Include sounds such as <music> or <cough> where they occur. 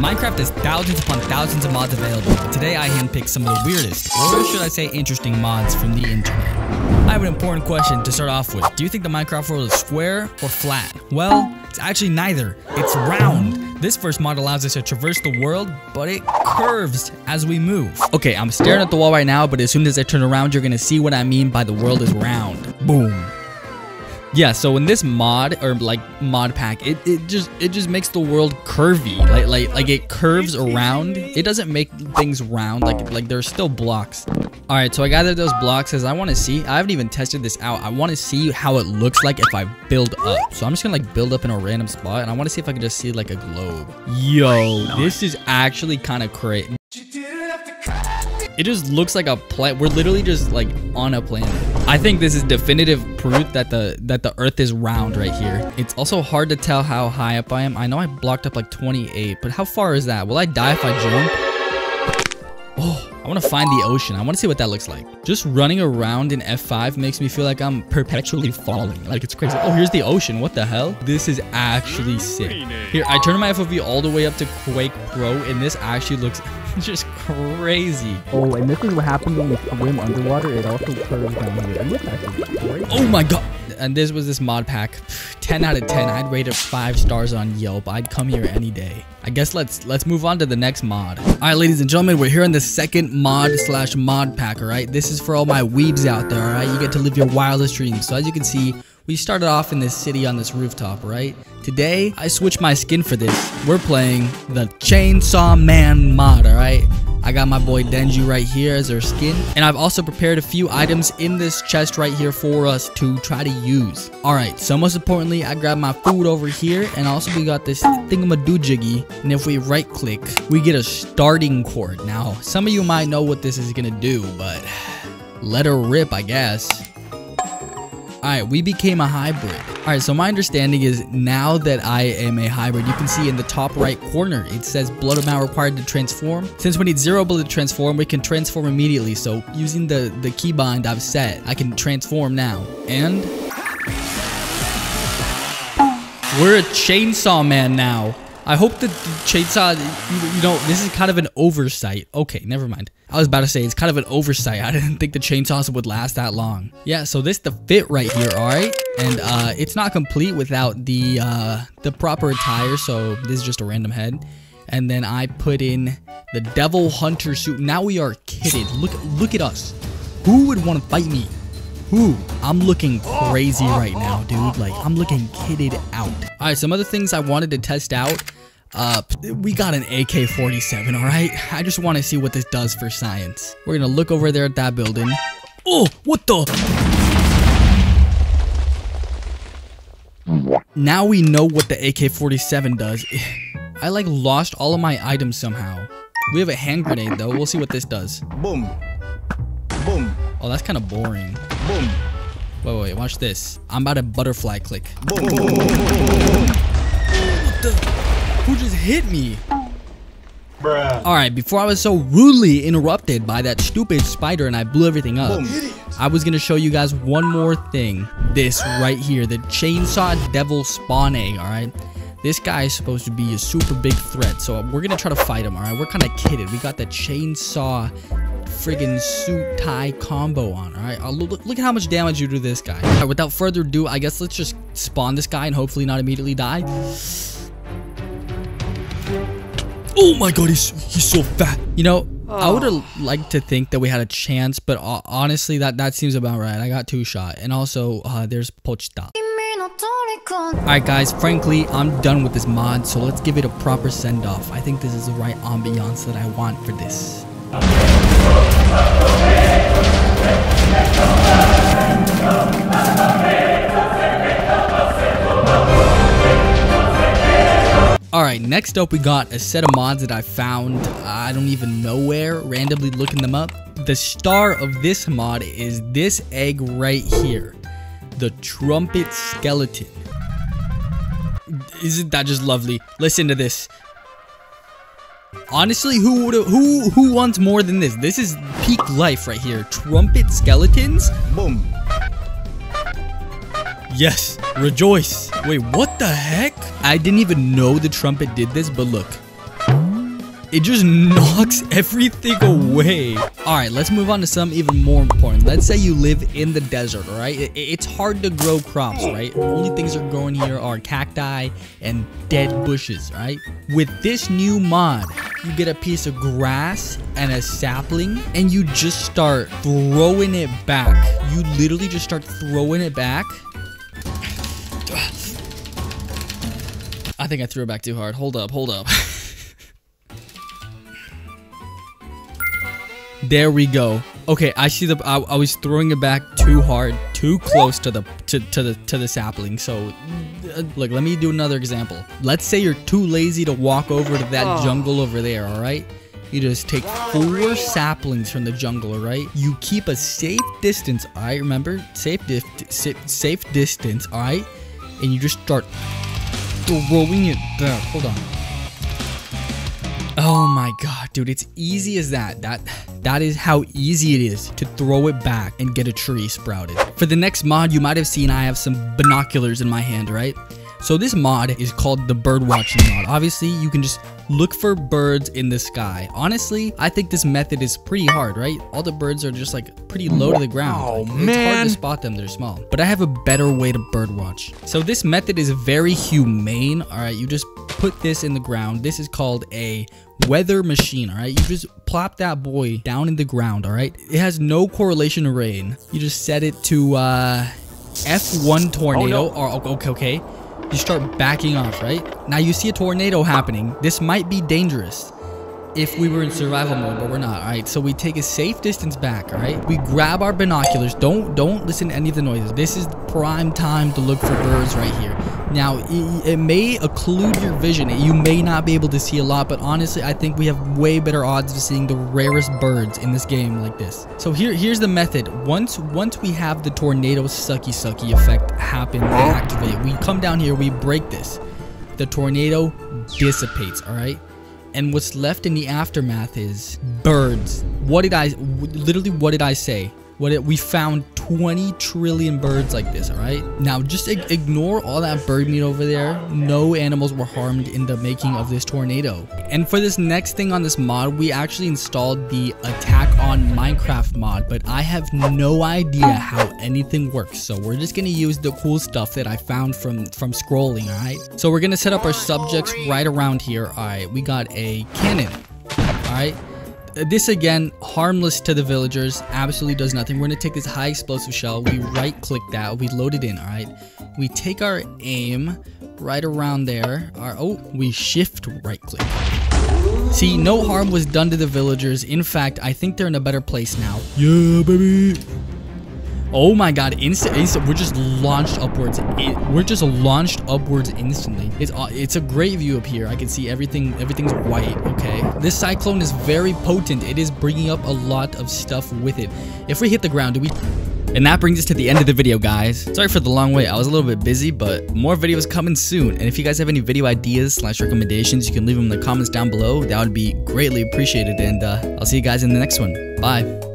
Minecraft has thousands upon thousands of mods available, but today I handpicked some of the weirdest, or should I say interesting mods from the internet. I have an important question to start off with. Do you think the Minecraft world is square or flat? Well, it's actually neither. It's round. This first mod allows us to traverse the world, but it curves as we move. Okay, I'm staring at the wall right now, but as soon as I turn around, you're gonna see what I mean by the world is round. Boom. Yeah, so in this mod or like mod pack, it, it just it just makes the world curvy. Like like like it curves around. It doesn't make things round. Like like there's still blocks. All right, so I gathered those blocks as I want to see. I haven't even tested this out. I want to see how it looks like if I build up. So I'm just gonna like build up in a random spot, and I want to see if I can just see like a globe. Yo, this is actually kind of crazy. It just looks like a planet. We're literally just like on a planet. I think this is definitive proof that the that the Earth is round right here. It's also hard to tell how high up I am. I know I blocked up like 28, but how far is that? Will I die if I jump? Oh, I want to find the ocean. I want to see what that looks like. Just running around in F5 makes me feel like I'm perpetually falling. Like it's crazy. Oh, here's the ocean. What the hell? This is actually sick. Here, I turned my FOV all the way up to Quake Pro, and this actually looks <laughs> just crazy. Oh, and this is what happens when you swim underwater. It also curves down here. And this actually. Oh my god. And this was this mod pack. <sighs> 10 out of 10. I'd rate it 5 stars on Yelp. I'd come here any day. I guess let's let's move on to the next mod. Alright, ladies and gentlemen, we're here in the second mod slash mod pack, alright? This is for all my weebs out there, alright? You get to live your wildest dreams. So as you can see, we started off in this city on this rooftop, right? Today, I switched my skin for this. We're playing the Chainsaw Man mod, alright? I got my boy Denji right here as our skin. And I've also prepared a few items in this chest right here for us to try to use. Alright, so most importantly, I grabbed my food over here. And also we got this thingamadoojiggy. And if we right click, we get a starting cord. Now, some of you might know what this is gonna do, but let her rip, I guess. Alright, we became a hybrid. Alright, so my understanding is now that I am a hybrid, you can see in the top right corner, it says blood amount required to transform. Since we need zero blood to transform, we can transform immediately. So using the, the keybind I've set, I can transform now. And... We're a chainsaw man now. I hope that the chainsaw, you, you know, this is kind of an oversight. Okay, never mind. I was about to say, it's kind of an oversight. <laughs> I didn't think the chainsaws would last that long. Yeah, so this the fit right here, alright? And uh, it's not complete without the, uh, the proper attire, so this is just a random head. And then I put in the Devil Hunter suit. Now we are kitted. Look, look at us. Who would want to fight me? Who? I'm looking crazy right now, dude. Like, I'm looking kitted out. Alright, some other things I wanted to test out. Uh, we got an AK-47, alright? I just want to see what this does for science. We're gonna look over there at that building. Oh, what the? Now we know what the AK-47 does. <sighs> I like lost all of my items somehow. We have a hand grenade though. We'll see what this does. Boom. Boom. Oh, that's kind of boring. Boom. Wait, wait, wait, watch this. I'm about to butterfly click. Boom. What the? Who just hit me? Bruh. Alright, before I was so rudely interrupted by that stupid spider and I blew everything up, Boom. I was gonna show you guys one more thing. This right here, the Chainsaw Devil Spawn Egg, alright? This guy is supposed to be a super big threat, so we're gonna try to fight him, alright? We're kind of kidded. We got the Chainsaw friggin' suit tie combo on, alright? Uh, look, look at how much damage you do to this guy. Alright, without further ado, I guess let's just spawn this guy and hopefully not immediately die. Oh my god, he's he's so fat. You know, I would have liked to think that we had a chance, but uh, honestly, that that seems about right. I got two shot, and also uh, there's Pochita. Alright guys, frankly, I'm done with this mod, so let's give it a proper send-off. I think this is the right ambiance that I want for this. Alright, next up we got a set of mods that I found, I don't even know where, randomly looking them up. The star of this mod is this egg right here. The Trumpet Skeleton. Isn't that just lovely? Listen to this. Honestly, who would who who wants more than this? This is peak life right here. Trumpet skeletons? Boom. Yes, rejoice. Wait, what the heck? I didn't even know the trumpet did this, but look. It just knocks <laughs> everything away. All right, let's move on to some even more important. Let's say you live in the desert, all right? It, it's hard to grow crops, right? Only things that are growing here are cacti and dead bushes, right? With this new mod, you get a piece of grass and a sapling, and you just start throwing it back. You literally just start throwing it back. <sighs> I think I threw it back too hard. Hold up, hold up. <laughs> There we go. Okay, I see the. I, I, was throwing it back too hard, too close to the to, to the to the sapling. So, uh, look, let me do another example. Let's say you're too lazy to walk over to that oh. jungle over there. All right. You just take four saplings from the jungle, all right? You keep a safe distance, all right? Remember, safe, safe distance, all right? And you just start throwing it. Hold on. Oh my god, dude, it's easy as that. That that is how easy it is to throw it back and get a tree sprouted. For the next mod, you might have seen I have some binoculars in my hand, right? So this mod is called the bird watching mod. Obviously, you can just look for birds in the sky. Honestly, I think this method is pretty hard, right? All the birds are just like pretty low to the ground. Oh, like, man. It's hard to spot them, they're small. But I have a better way to bird watch. So this method is very humane, all right? You just put this in the ground. This is called a weather machine, all right? You just plop that boy down in the ground, all right? It has no correlation to rain. You just set it to uh, F1 tornado, oh, no. or okay, okay you start backing off, right? Now you see a tornado happening. This might be dangerous if we were in survival mode, but we're not. All right, so we take a safe distance back. All right, we grab our binoculars. Don't don't listen to any of the noises. This is prime time to look for birds right here. Now it, it may occlude your vision. You may not be able to see a lot, but honestly, I think we have way better odds of seeing the rarest birds in this game like this. So here here's the method. Once once we have the tornado sucky sucky effect happen and activate, we come down here, we break this. The tornado dissipates. All right and what's left in the aftermath is birds. What did I, literally what did I say? What it, we found 20 trillion birds like this, all right? Now, just ignore all that bird meat over there. No animals were harmed in the making of this tornado. And for this next thing on this mod, we actually installed the attack on Minecraft mod, but I have no idea how anything works. So we're just gonna use the cool stuff that I found from, from scrolling, all right? So we're gonna set up our subjects right around here. All right, we got a cannon, all right? This again, harmless to the villagers, absolutely does nothing. We're gonna take this high explosive shell, we right click that, we load it in, all right? We take our aim right around there, our, oh, we shift right click. See, no harm was done to the villagers. In fact, I think they're in a better place now. Yeah, baby. Oh my god, instant, instant, we're just launched upwards. It, we're just launched upwards instantly. It's uh, it's a great view up here. I can see everything, everything's white, okay? This cyclone is very potent. It is bringing up a lot of stuff with it. If we hit the ground, do we... And that brings us to the end of the video, guys. Sorry for the long wait. I was a little bit busy, but more videos coming soon. And if you guys have any video ideas slash recommendations, you can leave them in the comments down below. That would be greatly appreciated. And uh, I'll see you guys in the next one. Bye.